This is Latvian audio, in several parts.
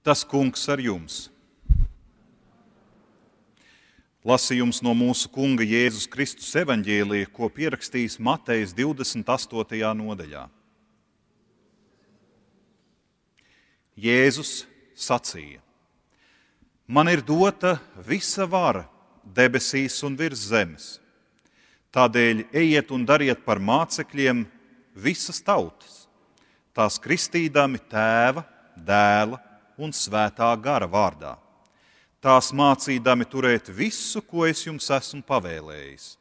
Tas kungs ar jums. Lasījums no mūsu kunga Jēzus Kristus evaņģēlīja, ko pierakstījis Matejs 28. nodaļā. Jēzus sacīja: Man ir dota visa vara debesīs un virs zemes. Tādēļ ejiet un dariet par mācekļiem visas tautas, tās kristīdami tēva, dēla un svētā gara vārdā tās mācīdami turēt visu, ko es jums esmu pavēlējis.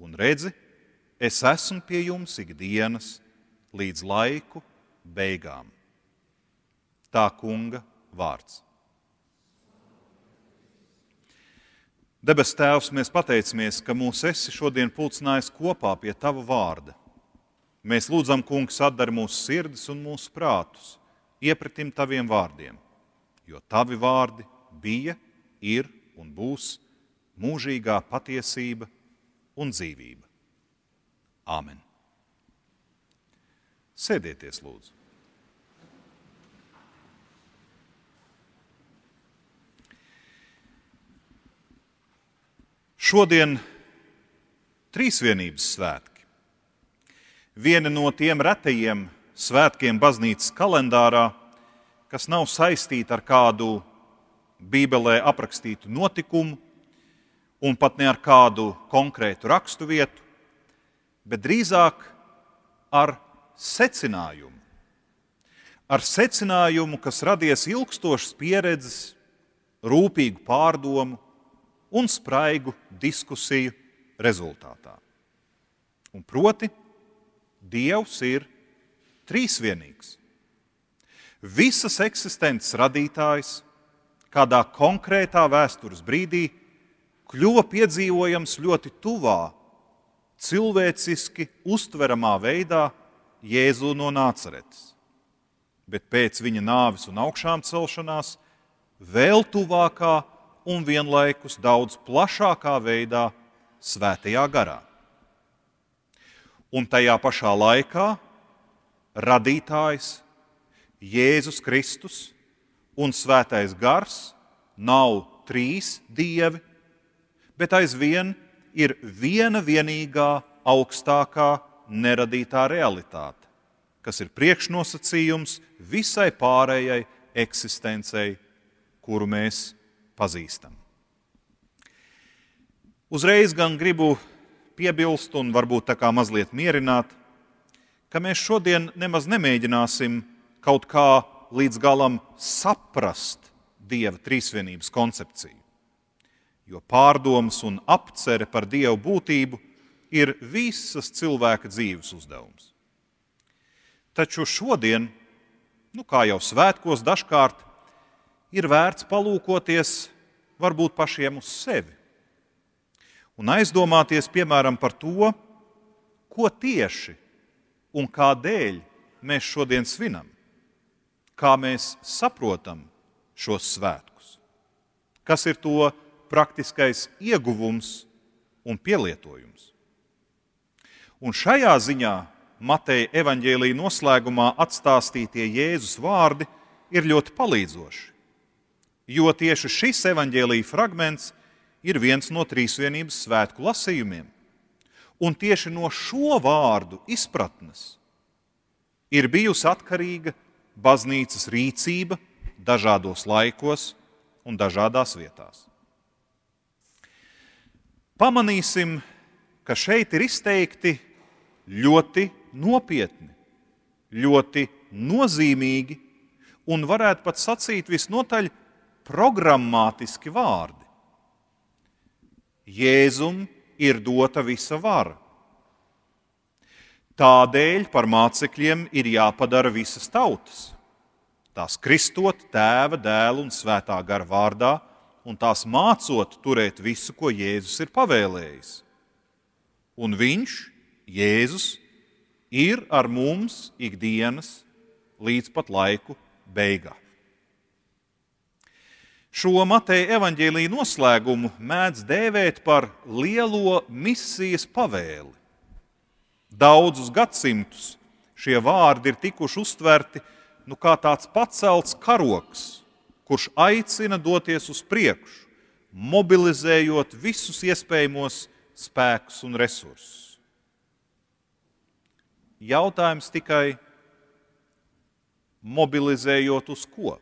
Un redzi, es esmu pie jums ikdienas līdz laiku beigām. Tā kunga vārds. Debes Tēvs, mēs pateicamies, ka mūs esi šodien pulcinājis kopā pie Tava vārda. Mēs lūdzam, Kungs, atdari mūsu sirdis un mūsu prātus iepratim Taviem vārdiem, jo Tavi vārdi bija ir un būs mūžīgā patiesība un dzīvība. Āmen! Sēdieties, lūdzu! Šodien trīsvienības svētki. Viena no tiem retajiem svētkiem baznīcas kalendārā, kas nav saistīta ar kādu Bībelē aprakstītu notikumu, un pat ne ar kādu konkrētu raksturvietu, bet drīzāk ar secinājumu. Ar secinājumu, kas radies ilgstošas pieredzes, rūpīgu pārdomu un spraigu diskusiju rezultātā. Un proti, Dievs ir trīsvienīgs. Visas eksistences radītājs, kādā konkrētā vēstures brīdī kļuva piedzīvojams ļoti tuvā, cilvēciski uztveramā veidā Jēzu no Nāceretes. Bet pēc viņa nāves un augšām celšanās vēl tuvākā un vienlaikus daudz plašākā veidā svētajā garā. Un tajā pašā laikā radītājs Jēzus Kristus un svētais gars nav trīs dievi, bet aizvien ir viena vienīgā augstākā neradītā realitāte, kas ir priekšnosacījums visai pārējai eksistencei, kuru mēs pazīstam. Uzreiz gan gribu piebilst, un varbūt tā kā mazliet mierināt, ka mēs šodien nemaz nemēģināsim kaut kā līdz galam saprast Dieva trīsvienības koncepciju. Jo pārdomas un apcere par Dievu būtību ir visas cilvēka dzīves uzdevums. Taču šodien, nu kā jau svētkos, dažkārt ir vērts palūkoties varbūt pašiem uz sevi un aizdomāties piemēram par to, ko tieši un kādēļ mēs šodien svinam kā mēs saprotam šos svētkus. Kas ir to praktiskais ieguvums un pielietojums? Un šajā ziņā Mateja evaņģēlīja noslēgumā atstāstītie Jēzus vārdi ir ļoti palīdzoši. Jo tieši šis evaņģēlīja fragments ir viens no trīsvienības svētku lasījumiem. Un tieši no šo vārdu izpratnes ir bijusi atkarīga baznīcas rīcība dažādos laikos un dažādās vietās. Pamanīsim, ka šeit ir izteikti ļoti nopietni, ļoti nozīmīgi un varētu pat sacīt visnotaļ programmatiski vārdi. Jēzum ir dota visa vara. Tādēļ par mācekļiem ir jāpadara visas tautas. Tās kristot tēva, dēla un svētā gara vārdā, un tās mācot turēt visu, ko Jēzus ir pavēlējis. Un viņš, Jēzus, ir ar mums ikdienas līdz pat laiku beigām. Šo Mateja evaņģēlīja noslēgumu mēdz dēvēt par lielo misijas pavēli. Daudzus gadsimtus šie vārdi ir tikuši uztverti nu, kā tāds pacelts karoks, kurš aicina doties uz priekšu, mobilizējot visus iespējamos spēkus un resursus. Jautājums tikai mobilizējot uz ko?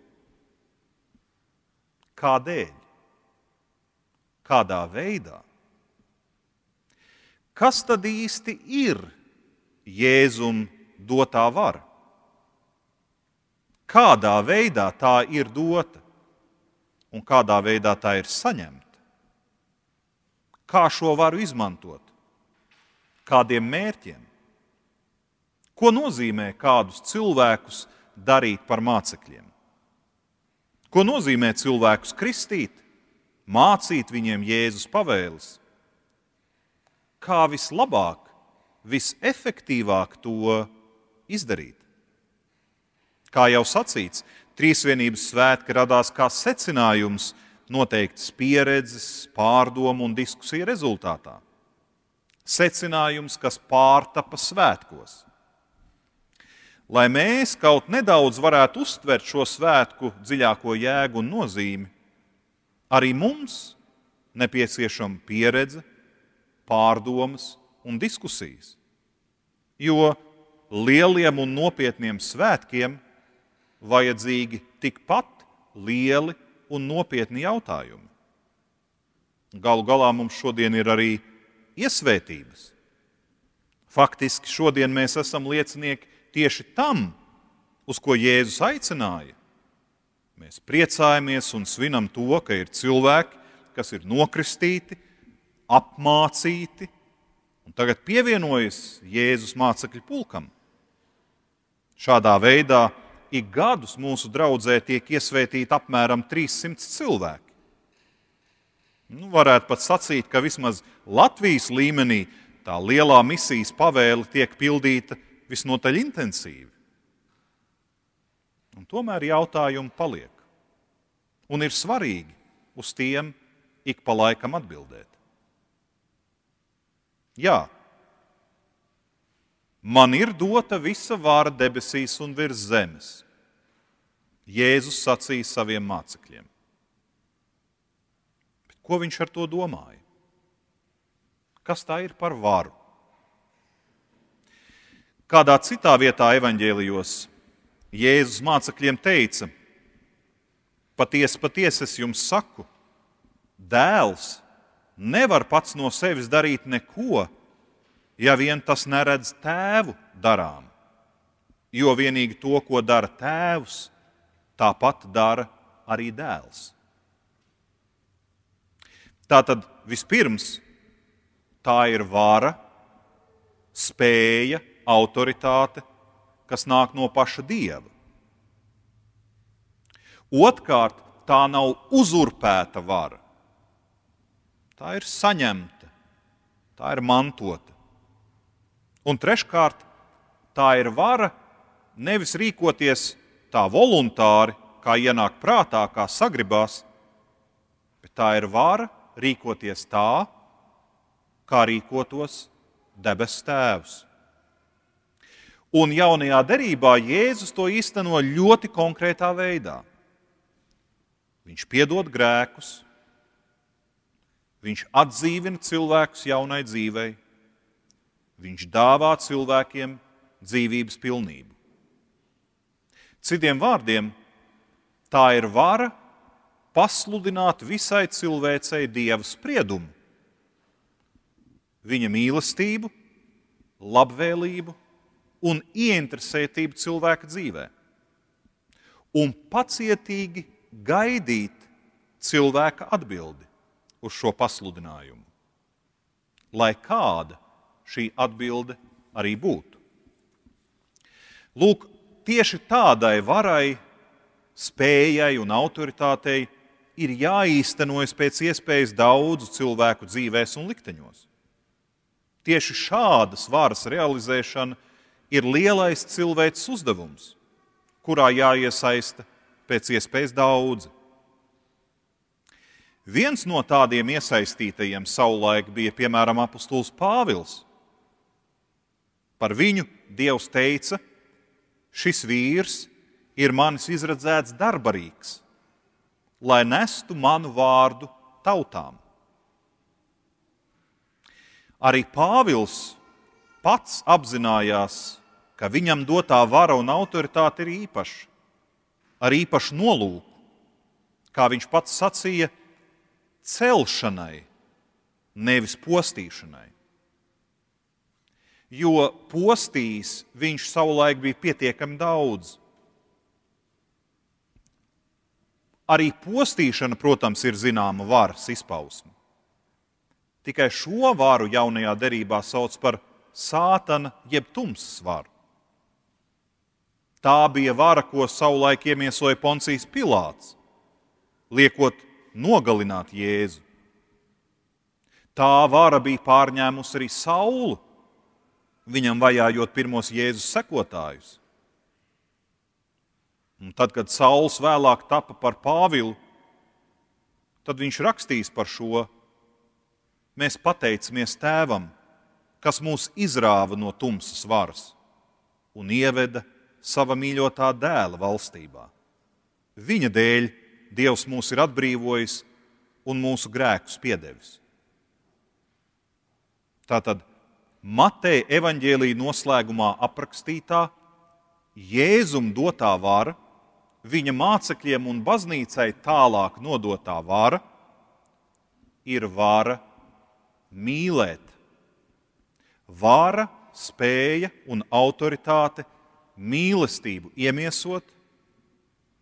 Kādēļ? Kādā veidā? Kas tad īsti ir Jēzum dotā vara? Kādā veidā tā ir dota un kādā veidā tā ir saņemta? Kā šo varu izmantot? Kādiem mērķiem? Ko nozīmē kādus cilvēkus darīt par mācekļiem? Ko nozīmē cilvēkus kristīt, mācīt viņiem Jēzus pavēles? Kā vislabāk, visefektīvāk to izdarīt? Kā jau sacīts, trīsvienības svētki radās kā secinājums noteiktas pieredzes, pārdomu un diskusiju rezultātā. Secinājums, kas pārtapa svētkos. Lai mēs kaut nedaudz varētu uztvert šo svētku dziļāko jēgu un nozīmi, arī mums nepieciešama pieredze, pārdomas un diskusijas. Jo lieliem un nopietniem svētkiem vajadzīgi tikpat lieli un nopietni jautājumi. Galu galā mums šodien ir arī iesvētības. Faktiski šodien mēs esam liecinieki tieši tam, uz ko Jēzus aicināja. Mēs priecājamies un svinam to, ka ir cilvēki, kas ir nokristīti, apmācīti un tagad pievienojas Jēzus mācekļu pulkam. Šādā veidā ik gadus mūsu draudzē tiek iesvētīti apmēram 300 cilvēki. Nu, varētu pat sacīt, ka vismaz Latvijas līmenī tā lielā misijas pavēle tiek pildīta visnotaļ intensīvi. Un tomēr jautājumi paliek. Un ir svarīgi uz tiem ik pa laikam atbildēt. Jā, Man ir dota visa vara debesīs un virs zemes. Jēzus sacīja saviem mācekļiem. Bet ko viņš ar to domāja? Kas tā ir par varu? Kādā citā vietā evaņģēlijos Jēzus mācekļiem teica: Patiesi, patiesi es jums saku, dēls nevar pats no sevis darīt neko, ja vien tas neredz tēvu darām. Jo vienīgi to, ko dara tēvs, tāpat dara arī dēls. Tātad vispirms tā ir vara, spēja, autoritāte, kas nāk no paša dieva. Otrkārt, tā nav uzurpēta vara. Tā ir saņemta, tā ir mantota. Un treškārt, tā ir vara nevis rīkoties tā voluntāri, kā ienāk prātā, kā sagribās, bet tā ir vara rīkoties tā, kā rīkotos debesu Tēvs. Un jaunajā derībā Jēzus to īsteno ļoti konkrētā veidā. Viņš piedod grēkus, viņš atdzīvina cilvēkus jaunai dzīvei, Viņš dāvā cilvēkiem dzīvības pilnību. Citiem vārdiem, tā ir vara pasludināt visai cilvēcei dieva spriedumu, viņa mīlestību, labvēlību un ieinteresētību cilvēka dzīvē. Un pacietīgi gaidīt cilvēka atbildi uz šo pasludinājumu. Lai kāda šī atbilde arī būtu. Lūk, tieši tādai varai, spējai un autoritātei ir jāīstenojas pēc iespējas daudzu cilvēku dzīvēs un likteņos. Tieši šādas varas realizēšana ir lielais cilvēks uzdevums, kurā jāiesaista pēc iespējas daudzi. Viens no tādiem iesaistītajiem savulaik bija piemēram apustulis Pāvils, Par viņu Dievs teica, šis vīrs ir manis izredzēts darbarīgs, lai nestu manu vārdu tautām. Arī Pāvils pats apzinājās, ka viņam dotā vara un autoritāte ir īpaša, ar īpašu nolūku, kā viņš pats sacīja, celšanai, nevis postīšanai. Jo postījis viņš savulaik bija pietiekami daudz. Arī postīšana, protams, ir zināma varas izpausme. Tikai šo varu jaunajā derībā sauc par sātana jeb tumsas varu. Tā bija vara, ko savulaik iemiesoja Poncijas Pilārs, liekot nogalināt Jēzu. Tā vara bija pārņēmusi arī Saulu, viņam vajājot pirmos Jēzus sekotājus. Un tad, kad Sauls vēlāk tapa par Pāvilu, tad viņš rakstīs par šo. Mēs pateicamies Tēvam, kas mūs izrāva no tumsas varas un ieveda sava mīļotā dēla valstībā. Viņa dēļ Dievs mūs ir atbrīvojis un mūsu grēkus piedevis. Tātad Mateja evaņģēlīja noslēgumā aprakstītā Jēzum dotā vara viņa mācekļiem un baznīcai tālāk nodotā vara ir vara mīlēt. Vara, spēja un autoritāte mīlestību iemiesot,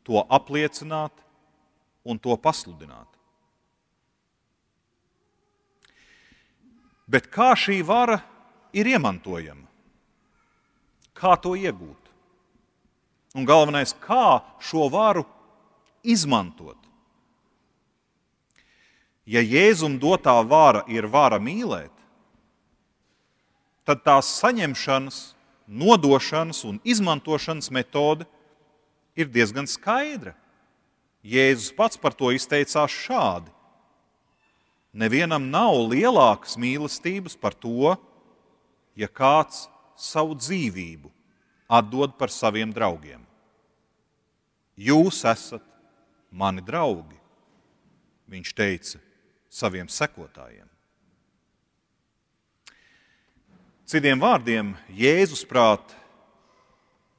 to apliecināt un to pasludināt. Bet kā šī vara ir iemantojama? Kā to iegūt? Un galvenais, kā šo varu izmantot. Ja Jēzum dotā vara ir vara mīlēt, tad tās saņemšanas, nodošanas un izmantošanas metode ir diezgan skaidra. Jēzus pats par to izteicās šādi: Nevienam nav lielākas mīlestības par to, ja kāds savu dzīvību atdod par saviem draugiem. Jūs esat mani draugi, viņš teica saviem sekotājiem. Citiem vārdiem, Jēzus prāt,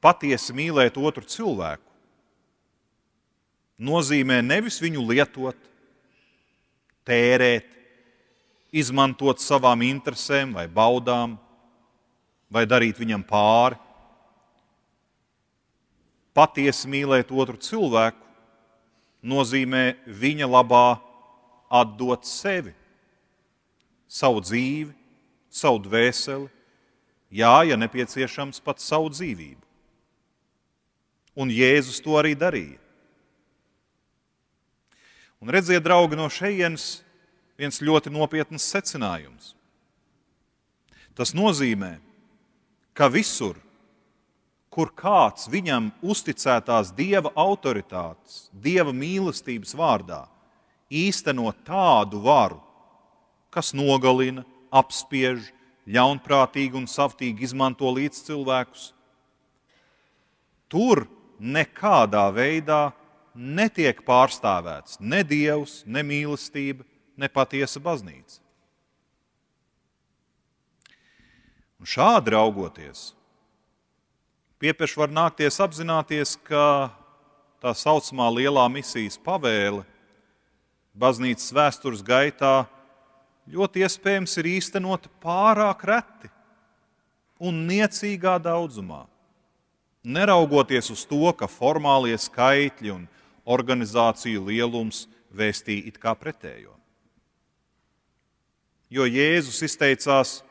patiesi mīlēt otru cilvēku nozīmē nevis viņu lietot, tērēt, izmantot savām interesēm vai baudām, vai darīt viņam pāri patiesi mīlēt otru cilvēku, nozīmē viņa labā atdot sevi, savu dzīvi, savu dvēseli, jā, ja nepieciešams, pat savu dzīvību. Un Jēzus to arī darīja. Un redziet, draugi, no šejienes viens ļoti nopietns secinājums. Tas nozīmē, ka visur, kur kāds viņam uzticētās dieva autoritātes, dieva mīlestības vārdā īsteno tādu varu, kas nogalina, apspiež, ļaunprātīgi un savtīgi izmanto līdz cilvēkus. Tur nekādā veidā netiek pārstāvēts ne dievs, ne mīlestība, ne patiesa baznīca. Un šādi raugoties, Piepieši var nākties apzināties, ka tā saucamā lielā misijas pavēle baznīcas vēstures gaitā ļoti iespējams ir īstenota pārāk reti un niecīgā daudzumā. Neraugoties uz to, ka formālie skaitļi un organizāciju lielums vēstīja it kā pretējo. Jo Jēzus izteicās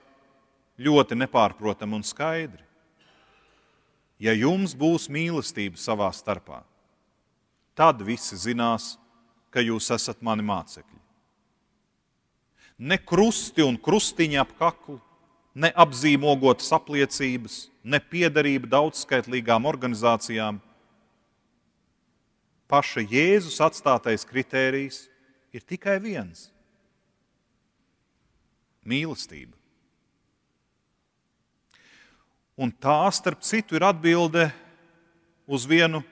ļoti nepārprotami un skaidri ja jums būs mīlestība savā starpā, tad visi zinās, ka jūs esat mani mācekļi. Ne krusti un krustiņi ap kaklu, ne apzīmogotas apliecības, ne piederība daudzskaitlīgām organizācijām. Paša Jēzus atstātais kritērijs ir tikai viens - mīlestība. Un tā, starp citu, ir atbilde uz vienu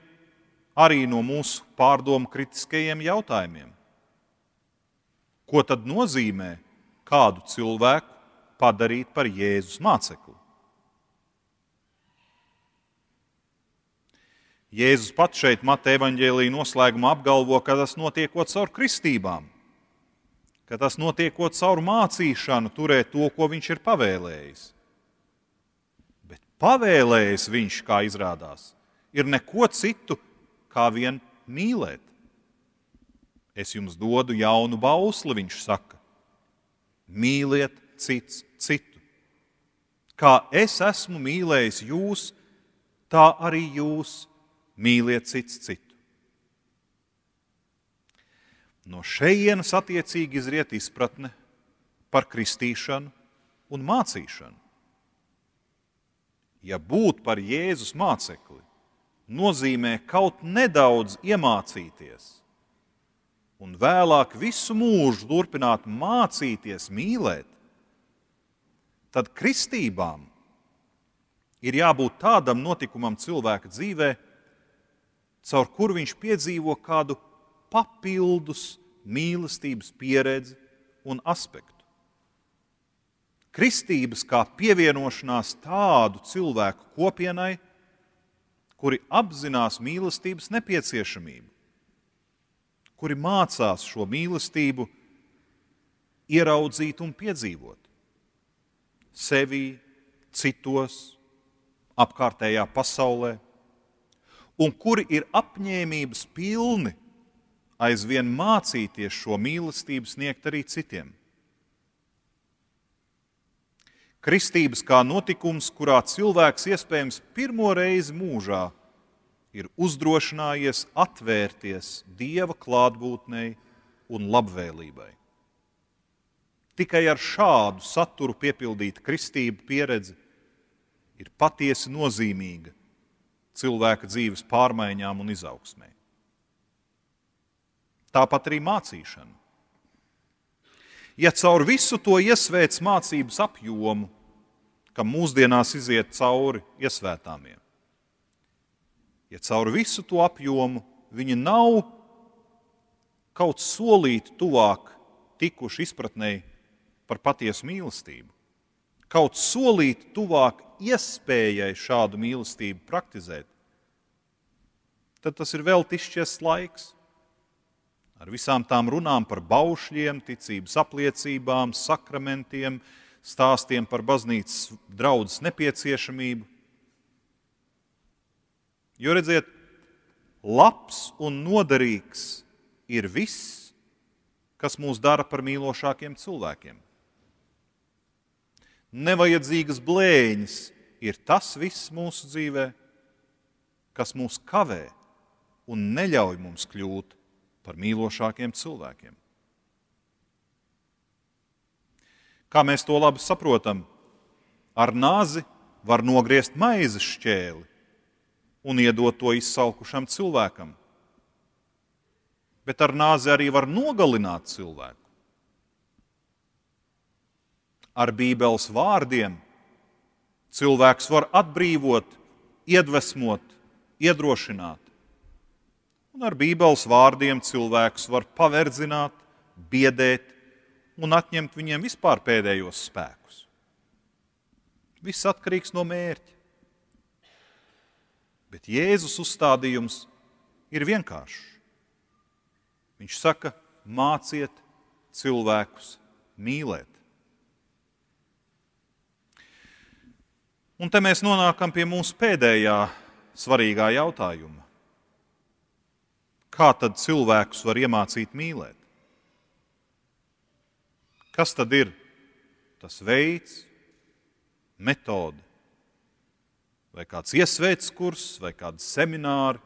arī no mūsu pārdomu kritiskajiem jautājumiem. Ko tad nozīmē kādu cilvēku padarīt par Jēzus mācekli? Jēzus pats šeit, Mateja evaņģēlīja noslēgumā, apgalvo, ka tas notiekot caur kristībām, ka tas notiekot caur mācīšanu, turēt to, ko viņš ir pavēlējis. Bet pavēlējis viņš, kā izrādās, ir neko citu, kā vien mīlēt. Es jums dodu jaunu bausli, viņš saka. Mīliet cits citu. Kā es esmu mīlējis jūs, tā arī jūs mīliet cits citu. No šejienes attiecīgi izriet izpratne par kristīšanu un mācīšanu. Ja būt par Jēzus mācekli nozīmē kaut nedaudz iemācīties, un vēlāk visu mūžu turpināt mācīties mīlēt, tad kristībām ir jābūt tādam notikumam cilvēka dzīvēm, caur kuru viņš piedzīvo kādu papildus mīlestības pieredzi un aspektu. Kristības kā pievienošanās tādu cilvēku kopienai, kuri apzinās mīlestības nepieciešamību, kuri mācās šo mīlestību ieraudzīt un piedzīvot sevi, citos, apkārtējā pasaulē un kuri ir apņēmības pilni aizvien mācīties šo mīlestību sniegt arī citiem. Kristības kā notikums, kurā cilvēks iespējams pirmo reizi mūžā ir uzdrošinājies atvērties Dieva klātbūtnei un labvēlībai. Tikai ar šādu saturu piepildīta kristība pieredze ir patiesi nozīmīga cilvēka dzīves pārmaiņām un izaugsmē. Tāpat arī mācīšana. Ja caur visu to iesvēts mācības apjomu, kam mūsdienās iziet cauri iesvētāmiem, ja caur visu to apjomu viņi nav kaut solīti tuvāk tikuši izpratnēji par patiesu mīlestību, kaut solīti tuvāk iespējai šādu mīlestību praktizēt, tad tas ir vēl tišķies laiks. Ar visām tām runām par baušļiem, ticības apliecībām, sakramentiem, stāstiem par baznīcas draudzes nepieciešamību. Jo redziet, labs un noderīgs ir viss, kas mūs dara par mīlošākiem cilvēkiem nevajadzīgas blēņas ir tas viss mūsu dzīvē, kas mūs kavē un neļauj mums kļūt par mīlošākiem cilvēkiem. Kā mēs to labi saprotam, ar nāzi var nogriezt maizes šķēli un iedot to izsalkušam cilvēkam. Bet ar nāzi arī var nogalināt cilvēku ar Bībeles vārdiem cilvēks var atbrīvot, iedvesmot, iedrošināt. Un ar Bībeles vārdiem cilvēks var paverdzināt, biedēt un atņemt viņiem vispār pēdējos spēkus. Viss atkarīgs no mērķa. Bet Jēzus uzstādījums ir vienkāršs. Viņš saka, māciet cilvēkus mīlēt. Un te mēs nonākam pie mūsu pēdējā svarīgā jautājuma. Kā tad cilvēkus var iemācīt mīlēt? Kas tad ir tas veids, metode? Vai kāds iesvēts kurs, vai kāds semināri?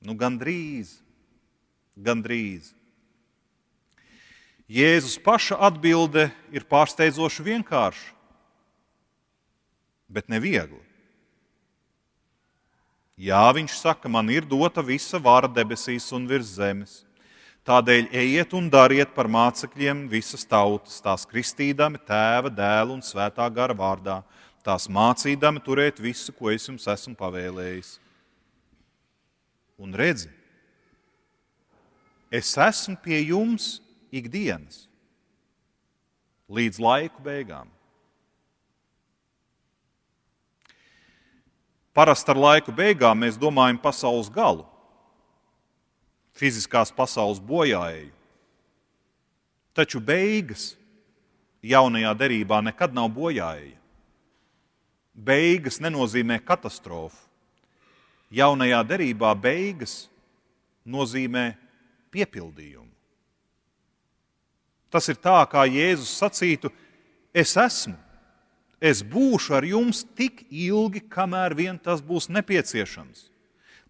Nu, gandrīz, gandrīz. Jēzus paša atbilde ir pārsteidzoši vienkārša bet ne viegli. Jā, viņš saka, man ir dota visa vara debesīs un virs zemes. Tādēļ ejiet un dariet par mācekļiem visas tautas, tās kristīdami tēva, dēla un svētā gara vārdā, tās mācīdami turēt visu, ko es jums esmu pavēlējis. un redzi, es esmu pie jums ikdienas, līdz laiku beigām. Parasti ar laiku beigām mēs domājam pasaules galu, fiziskās pasaules bojāēju. Taču beigas jaunajā derībā nekad nav bojāēja. Beigas nenozīmē katastrofu. Jaunajā derībā beigas nozīmē piepildījumu. Tas ir tā, kā Jēzus sacītu: Es esmu Es būšu ar jums tik ilgi, kamēr vien tas būs nepieciešams.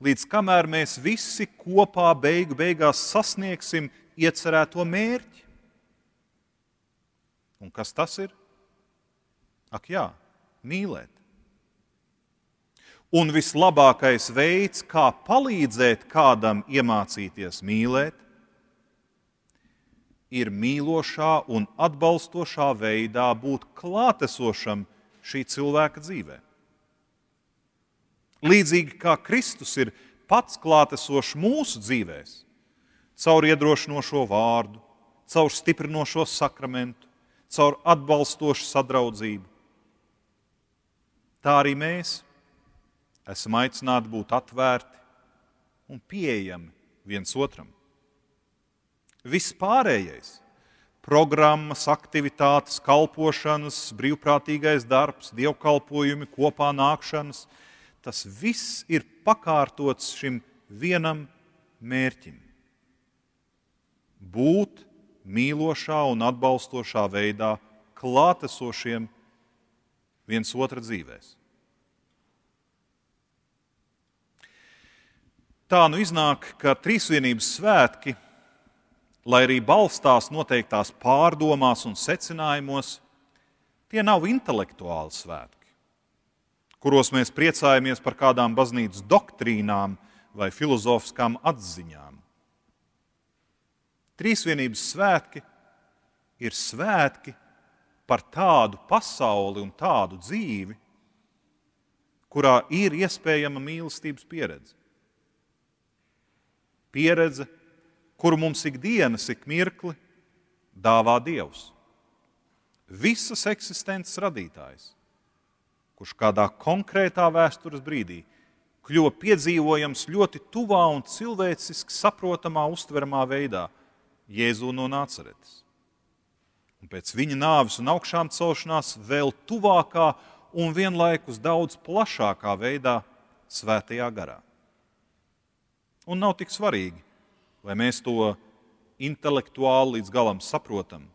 Līdz kamēr mēs visi kopā beigu beigās sasniegsim iecerēto mērķi. Un kas tas ir? Ak, jā, mīlēt. Un vislabākais veids, kā palīdzēt kādam iemācīties mīlēt, ir mīlošā un atbalstošā veidā būt klātesošam šī cilvēka dzīvē. Līdzīgi kā Kristus ir pats klātesošs mūsu dzīvēm, caur iedrošinošo vārdu, caur stiprinošo sakramentu, caur atbalstošu sadraudzību. Tā arī mēs esam aicināti būt atvērti un pieejami viens otram. Viss pārējais - programmas, aktivitātes, kalpošanas, brīvprātīgais darbs, dievkalpojumi, kopā nākšanas - tas viss ir pakārtots šim vienam mērķim. Būt mīlošā un atbalstošā veidā klātesošiem viens otra dzīvēm. Tā nu iznāk, ka trīsvienības svētki lai arī balstās noteiktās pārdomās un secinājumos, tie nav intelektuāli svētki, kuros mēs priecājamies par kādām baznīcas doktrīnām vai filozofiskām atziņām. Trīsvienības svētki ir svētki par tādu pasauli un tādu dzīvi, kurā ir iespējama mīlestības pieredze. Pieredze, kuru mums ikdienas, ik mirkli dāvā Dievs. Visas eksistences radītājs, kurš kādā konkrētā vēstures brīdī kļuva piedzīvojams ļoti tuvā un cilvēciski saprotamā, uztveramā veidā Jēzu no Nāceretes. Un pēc viņa nāves un augšām celšanās vēl tuvākā un vienlaikus daudz plašākā veidā svētajā garā. Un nav tik svarīgi, vai mēs to intelektuāli līdz galam saprotam.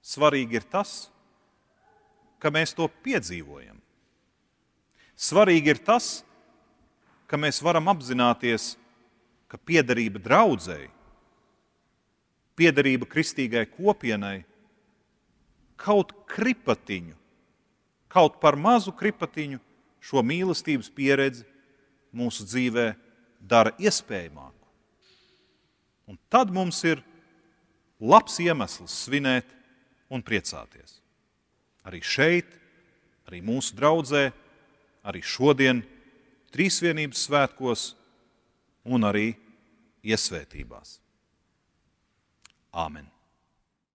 Svarīgi ir tas, ka mēs to piedzīvojam. Svarīgi ir tas, ka mēs varam apzināties, ka piederība draudzēji, piederība kristīgai kopienai kaut kripatiņu, kaut par mazu kripatiņu šo mīlestības pieredzi mūsu dzīvē dara iespējamāku. Un tad mums ir labs iemesls svinēt un priecāties. Arī šeit, arī mūsu draudzē, arī šodien, Trīsvienības svētkos un arī iesvētībās. Āmen!